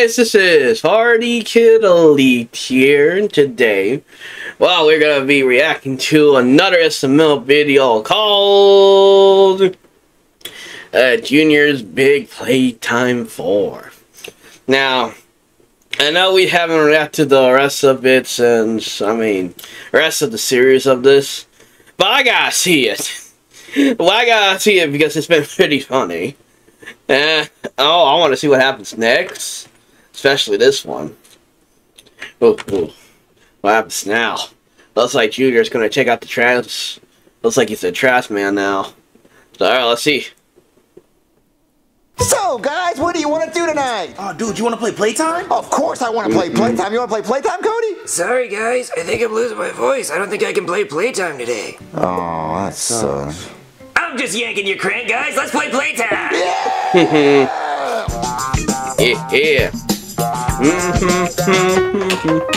guys, this is Party Kid Elite here, and today, well, we're gonna be reacting to another SML video called uh, Junior's Big Playtime 4. Now, I know we haven't reacted to the rest of it since, I mean, rest of the series of this, but I gotta see it. well, I gotta see it because it's been pretty funny. Eh, oh, I want to see what happens next. Especially this one. Oh, oh. What happens now? Looks like Junior's gonna check out the trash. Looks like he's a trash man now. So, alright, let's see. So, guys, what do you want to do tonight? Oh, dude, you want to play Playtime? Of course I want to play mm-hmm. Playtime. You want to play Playtime, Cody? Sorry, guys. I think I'm losing my voice. I don't think I can play Playtime today. Oh, that sucks. I'm just yanking your crank, guys. Let's play Playtime. Yeah, yeah. Mm-hmm.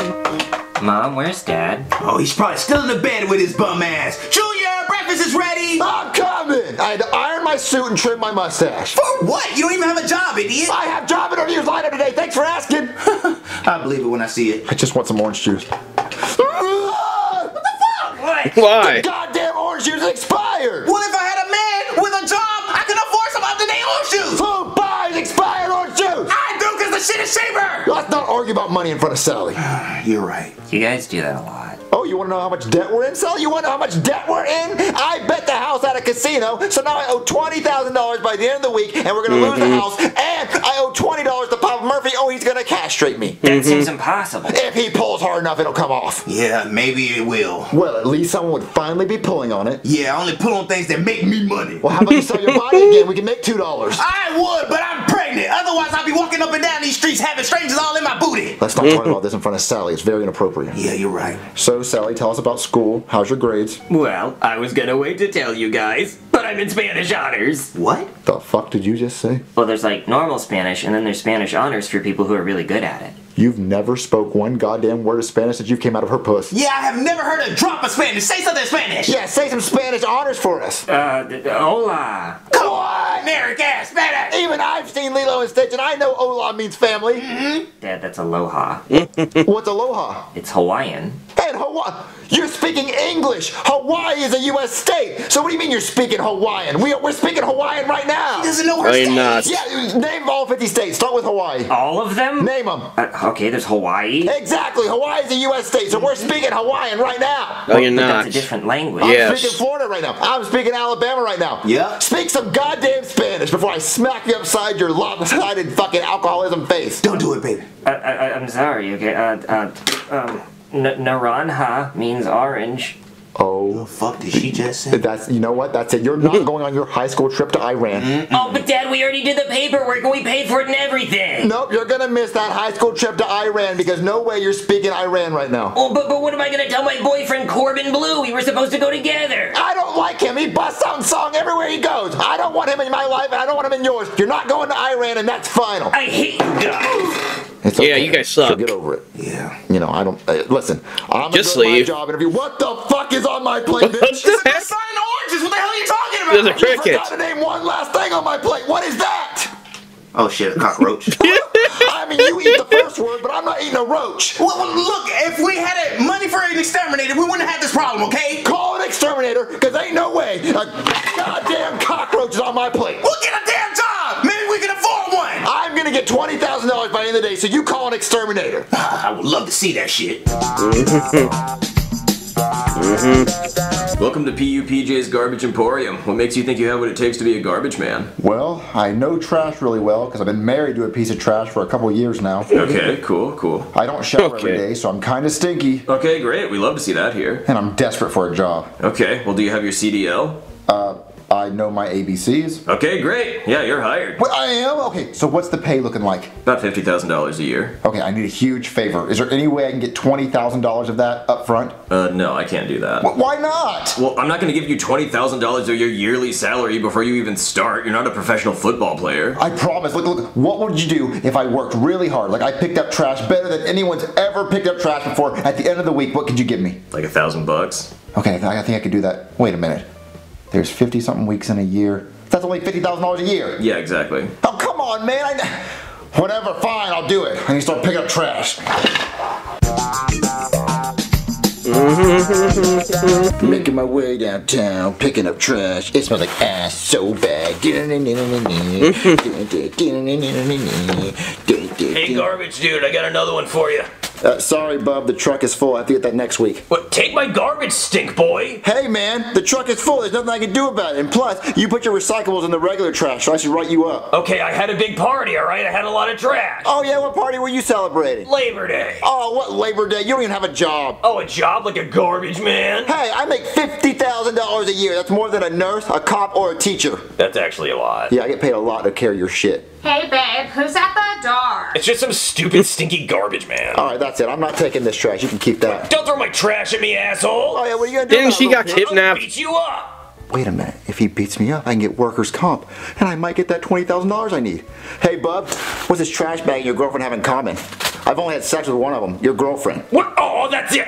Mom, where's Dad? Oh, he's probably still in the bed with his bum ass. Junior, breakfast is ready. I'm coming. I had to iron my suit and trim my mustache. For what? You don't even have a job, idiot. I have a job interviews lined up today. Thanks for asking. I believe it when I see it. I just want some orange juice. what the fuck? What? Why? Goddamn orange juice expired. What if I had a man with a job? I could afford some up-to-date orange juice. Who shit is cheaper. Let's not argue about money in front of Sally. You're right. You guys do that a lot. Oh, you want to know how much debt we're in, Sally? You want to know how much debt we're in? I bet the house at a casino, so now I owe $20,000 by the end of the week, and we're going to lose the mm-hmm. house, and I owe $20 to Papa Murphy. Oh, he's going to castrate me. That mm-hmm. seems impossible. If he pulls hard enough, it'll come off. Yeah, maybe it will. Well, at least someone would finally be pulling on it. Yeah, I only pull on things that make me money. Well, how about you sell your body again? We can make $2. I would, but I'm pregnant. Otherwise, I'd be walking up and down these streets having strangers all in my booty. Let's not talk mm-hmm. about this in front of Sally. It's very inappropriate. Yeah, you're right. So, Sally, tell us about school. How's your grades? Well, I was gonna wait to tell you guys, but I'm in Spanish honors. What? The fuck did you just say? Well, there's like normal Spanish, and then there's Spanish honors for people who are really good at it. You've never spoke one goddamn word of Spanish since you came out of her puss. Yeah, I have never heard a drop of Spanish. Say something in Spanish. Yeah, say some Spanish honors for us. Uh, d- d- hola. Come on, American Spanish. Even I've seen Lilo and Stitch, and I know Ola means family. Dad, that's aloha. What's aloha? It's Hawaiian. And Hawaii. You're speaking English. Hawaii is a U.S. state. So what do you mean you're speaking Hawaiian? We, we're speaking Hawaiian right now. He doesn't know her No, you're state. not. Yeah, name all 50 states. Start with Hawaii. All of them? Name them. Uh, okay, there's Hawaii. Exactly. Hawaii is a U.S. state, so we're speaking Hawaiian right now. No, you're not. that's a different language. I'm Yes. speaking Florida right now. I'm speaking Alabama right now. Yeah. Speak some goddamn Spanish before I smack you upside your lopsided fucking alcoholism face. Don't do it, baby. Uh, I, I, I'm sorry, okay? Uh, uh, um, N- naranja means orange. Oh. The fuck did she just say? That's you know what? That's it. You're not mm. going on your high school trip to Iran. Oh, but Dad, we already did the paperwork and we paid for it and everything. Nope, you're gonna miss that high school trip to Iran because no way you're speaking Iran right now. Oh, but, but what am I gonna tell my boyfriend Corbin Bleu? We were supposed to go together. I don't like him. He busts out song everywhere he goes. I don't want him in my life and I don't want him in yours. You're not going to Iran and that's final. I hate you guys. It's Yeah, you guys suck. So suck. get over it. Yeah. You know, I don't. Uh, listen, I'm gonna Just go to my job interview. What the fuck is on my plate, What bitch? the heck? Sign oranges. What the hell are you talking about? There's a about? You cricket. forgot to name one last thing on my plate. What is that? Oh shit, a cockroach. I mean, you eat the first word, but I'm not eating a roach. well, well, look, if we had a money for an exterminator, we wouldn't have this problem, okay? Call an exterminator, because ain't no way a goddamn cockroach is on my plate. We'll get a damn get $20,000 by the end of the day, so you call an exterminator. I would love to see that shit. Welcome to PUPJ's Garbage Emporium. What makes you think you have what it takes to be a garbage man? Well, I know trash really well, because I've been married to a piece of trash for a couple years now. Okay, cool, cool. I don't shower every Okay. day, so I'm kinda stinky, Okay, great. We love to see that here. and I'm desperate for a job. Okay, well, do you have your CDL? Uh, I know my ABCs. Okay, great. Yeah, you're hired. What, I am? Okay, so what's the pay looking like? About $50,000 a year. Okay, I need a huge favor. Is there any way I can get $20,000 of that up front? Uh, no, I can't do that. Wh- Why not? Well, I'm not gonna give you $20,000 of your yearly salary before you even start. You're not a professional football player. I promise. Look, look, what would you do if I worked really hard? Like I picked up trash better than anyone's ever picked up trash before. At the end of the week, what could you give me? Like a thousand bucks. Okay, I think I could do that. Wait a minute. There's 50 something weeks in a year. That's only $50,000 a year. Yeah, exactly. Oh, come on, man. I, Whatever, fine, I'll do it. I can start picking up trash. Making my way downtown, picking up trash. It smells like ass so bad. Hey, garbage dude, I got another one for you. Uh, sorry, Bub, the truck is full. I have to get that next week. What? Take my garbage, stink boy. Hey, man, the truck is full. There's nothing I can do about it. And plus, you put your recyclables in the regular trash, so I should write you up. Okay, I had a big party, all right. I had a lot of trash. Oh, yeah, what party were you celebrating? Labor Day. Oh, what Labor Day? You don't even have a job. Oh, a job like a garbage man? Hey, I make $50,000 a year. That's more than a nurse, a cop, or a teacher. That's actually a lot. Yeah, I get paid a lot to carry your shit. Hey babe, who's at the door? It's just some stupid, stinky garbage man. All right, that's it. I'm not taking this trash. You can keep that. Don't throw my trash at me, asshole. Oh, yeah, what are you going to do Didn't she got little pimp? I'll kidnapped? beat you up. Wait a minute. If he beats me up, I can get workers' comp, and I might get that $20,000 I need. Hey, bub, what's this trash bag and your girlfriend have in common? I've only had sex with one of them, your girlfriend. What? Oh, that's it.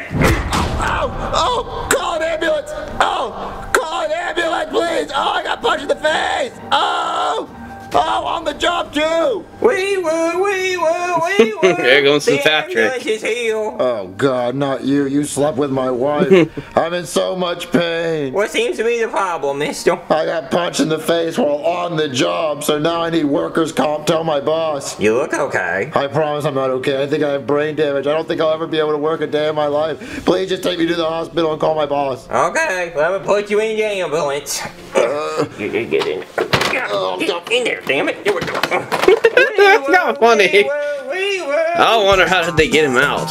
Oh, oh, call an ambulance! Oh, call an ambulance, please! Oh, I got punched in the face! Oh, oh, on the job too! We were, we were, we were. There goes the The fat trick. ambulance. Oh God, not you! You slept with my wife. I'm in so much pain. What seems to be the problem, mister? I got punched in the face while on the job, so now I need workers' comp. Tell my boss. You look okay. I promise I'm not okay. I think I have brain damage. I don't think I'll ever be able to work a day in my life. Please just take me to the hospital and call my boss. Okay, let me put you in the ambulance. You can get in. Oh, get in there, damn it. Here we go. That's not funny. We were, we were. I wonder how did they get him out?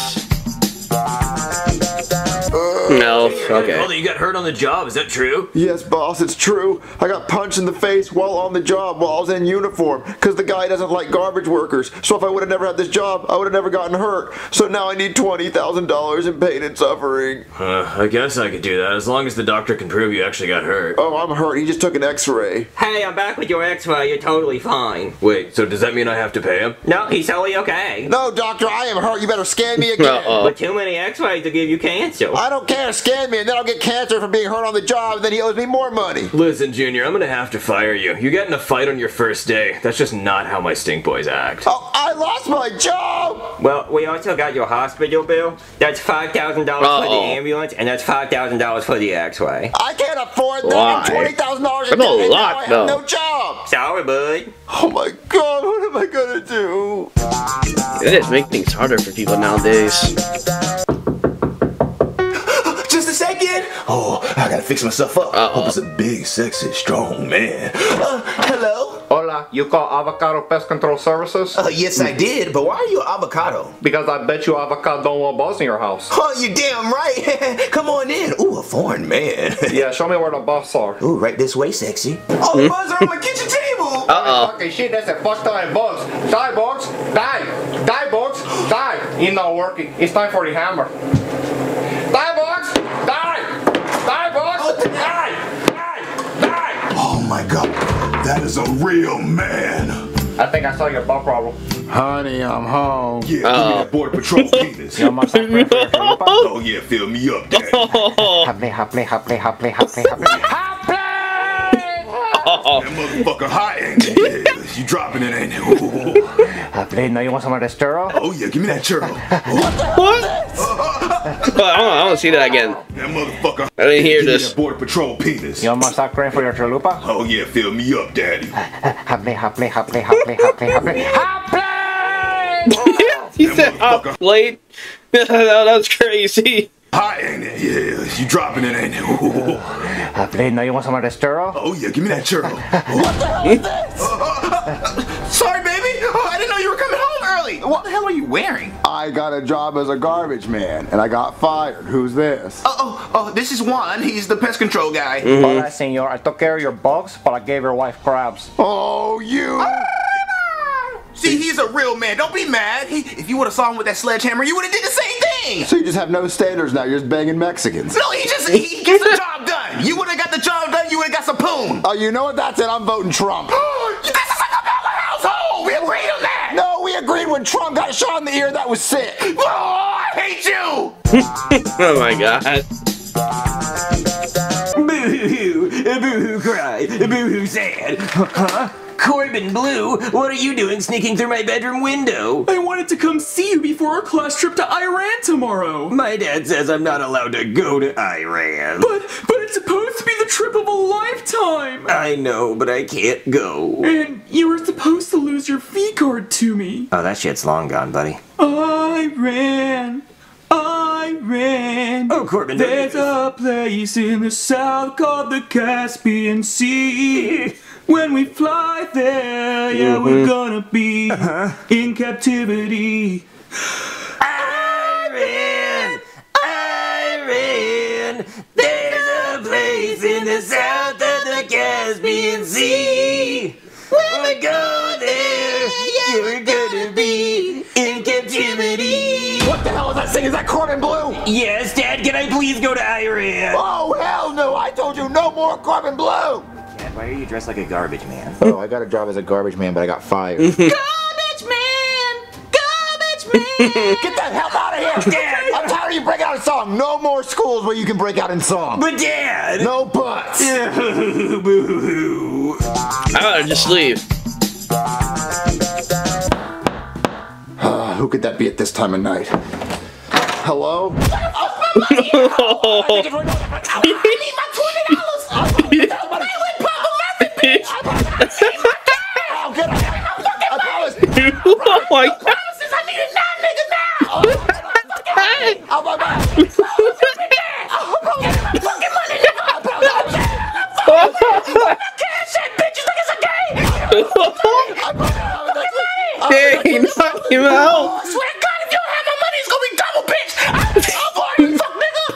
No, okay. Brother, you got hurt on the job. Is that true? Yes, boss, it's true. I got punched in the face while on the job while I was in uniform because the guy doesn't like garbage workers. So if I would have never had this job, I would have never gotten hurt. So now I need $20,000 in pain and suffering. Uh, I guess I could do that as long as the doctor can prove you actually got hurt. Oh, I'm hurt. He just took an x-ray. Hey, I'm back with your x-ray. You're totally fine. Wait, so does that mean I have to pay him? No, he's totally okay. No, doctor, I am hurt. You better scan me again. Uh-oh. But too many x-rays to give you cancer. I don't care. Scan me and then I'll get cancer from being hurt on the job and then he owes me more money. Listen, Junior, I'm gonna have to fire you. You got in a fight on your first day. That's just not how my stink boys act. Oh, I lost my job. Well, we also got your hospital bill. That's $5,000 for the ambulance, and that's $5,000 for the x-ray. I can't afford that. Why? $20,000 in That's debt a and now lot, I have no job. Sorry, bud. Oh my god, what am I gonna do? It is make things harder for people nowadays. I gotta fix myself up. Uh-oh. Hope it's a big, sexy, strong man. Uh, hello. Hola, you call Avocado Pest Control Services? Uh, yes, I did. But why are you avocado? Because I bet you avocado don't want bugs in your house. Oh, you damn right. Come on in. Ooh, a foreign man. Yeah, show me where the bugs are. Ooh, right this way, sexy. Oh, bugs are on my kitchen table. Uh-oh. Fucking shit, that's a fuck time bugs. Die bugs, die. Die bugs, die. It's not working. It's time for the hammer. That is a real man. I think I saw your bug problem. Honey, I'm home. Yeah, give me that border patrol penis. You must have prayed for oh yeah, fill me up, daddy. Happy, happy, happy, happy, happy, happy. Oh, That motherfucker hot ain't it? Yeah, you dropping it, ain't it? Ooh. Happy, now you want some of the stirro? Oh yeah, give me that churro. what? Oh, Well, I want, I want to see that again. That motherfucker. I didn't hear this. that border patrol penis. You must have prayed for your chalupa? Oh yeah, fill me up, daddy. Happy, happy, happy, happy, happy, happy. Happy! he said hot motherfucker. plate. That's crazy. Hot ain't it? Yeah, you dropping it, ain't it? Ooh. Happy, now you want some of the stirro? Oh yeah, give me that churro. what Sorry, baby. Oh, I didn't know you were coming home early. What the hell are you wearing? I got a job as a garbage man and I got fired. Who's this? Oh, oh, oh, this is Juan. He's the pest control guy. Mm-hmm. Hola, senor. I took care of your bugs, but I gave your wife crabs. Oh, you! Ah, See, he's a real man. Don't be mad. He, if you would have saw him with that sledgehammer, you would have did the same thing. So you just have no standards now. You're just banging Mexicans. No, he just he gets the job done. You would have got the job done. You would have got some poon. Oh, you know what? That's it. I'm voting Trump. this is like a Bella household. We agreed on we agreed when Trump got shot in the ear. That was sick. Oh, I hate you. Oh my god. Boo-hoo, hoo. boo-hoo cry. Boo-hoo sad. Huh? Corbin Bleu, what are you doing sneaking through my bedroom window? I wanted to come see you before our class trip to Iran tomorrow. My dad says I'm not allowed to go to Iran. But but it's supposed to be the trip of a lifetime. I know, but I can't go. And you were supposed to lose your V card to me. Oh, that shit's long gone, buddy. I ran. I ran. Oh, Corbin, There's a place in the south called the Caspian Sea. When we fly there, yeah, we're mm-hmm. gonna be uh-huh. in captivity. Iran. There's a place in the south of the Caspian Sea. When we go there, you're gonna be in captivity. What the hell is that thing? Is that Corbin Bleu? Yes, Dad, can I please go to Iran? Oh, hell no. I told you no more Corbin Bleu. Dad, why are you dressed like a garbage man? Oh, I got a job as a garbage man, but I got fired. Garbage man! Garbage man! Get the hell out of here! Dad! I'm tired of you break out in song. No more schools where you can break out in song. But Dad! No buts. Boo-hoo. I gotta just leave. Uh, who could that be at this time of night? Hello? Oh, get out. I promise. oh my god. Him out. Swear to God, if you don't have my money, it's gonna be double, bitch. I'm sorry, you fuck nigga.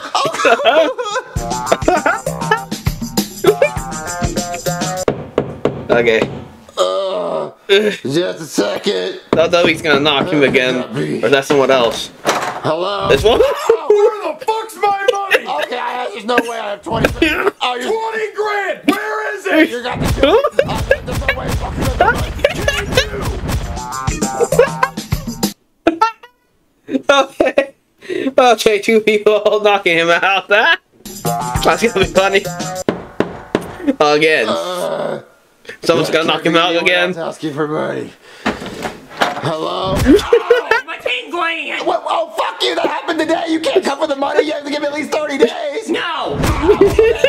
Okay. Uh. Just a second. I thought he's gonna knock him again. Or is that someone else? Hello? This one? Oh, where the fuck's my money? Okay, I, there's no way I have 20. Oh, you're, 20 grand! Where is it? you got the okay. Okay, two people knocking him out. That's gonna be funny. Again. Uh, Someone's gonna knock him out again. Asking for money. Hello? My team gland! What? Oh, fuck you! That happened today. You can't come for the money. You have to give me at least 30 days. No!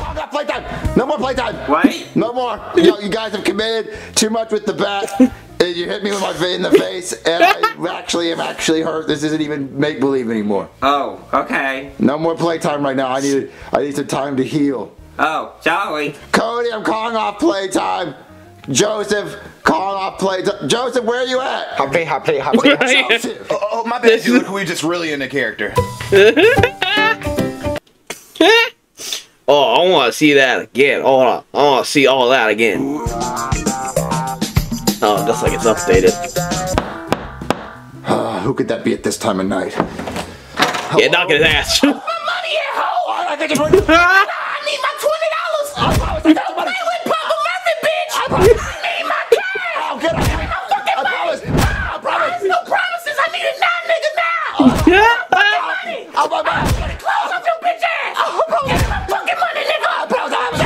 Oh, not playtime. No more playtime. What? No more. You, you guys have committed too much with the bat. And you hit me with my fa- in the face, and I actually am actually hurt. This isn't even make believe anymore. Oh, okay. No more playtime right now. I need I need some time to heal. Oh, sorry. Cody, I'm calling off playtime. Joseph, Call off play. Joseph, where are you at? Happy, happy, happy. Joseph. Oh, oh, my bad, You dude. We just really in the character. oh, I want to see that again. Hold on. I want to see all that again. Oh, just like it's updated. Uh, who could that be at this time of night? Yeah, knock his ass. my money at home! I think it's worth I need my 20 Oh my god. Close up your bitch ass. Oh, bro. Get my fucking money, nigga. I promise. I have it.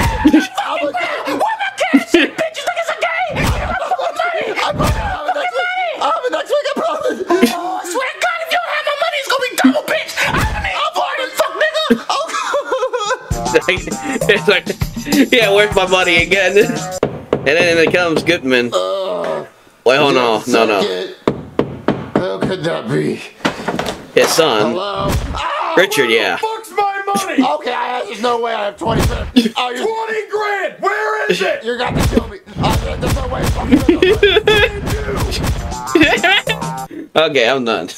Fucking money. Where my cash? at, bitch? You think it's a game? Get my fucking money. I promise. I'll have it next week. I'll have it next week. I promise. Oh, I swear to God, if you don't have my money, it's gonna be double, bitch. I'm I'm party, fuck nigga. Oh. it's like, yeah, where's my money again? And then it comes Goodman. Uh, Wait, hold on. No, no. Second. Who could that be? His son. Hello? Oh, Richard, yeah. Fuck's my money? Okay, I, there's no way I have 20 minutes. Oh, you're, 20 grand! Where is it? you're got to kill me. Oh, there's no way. fucking- okay, I'm done.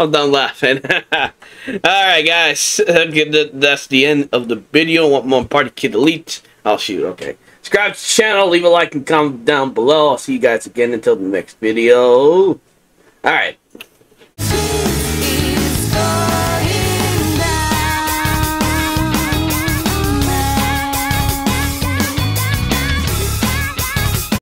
I'm done laughing. Alright, guys. That's the end of the video. Want more Party Kid Elite? I'll shoot, okay. Subscribe to the channel, leave a like and comment down below. I'll see you guys again until the next video. Alright.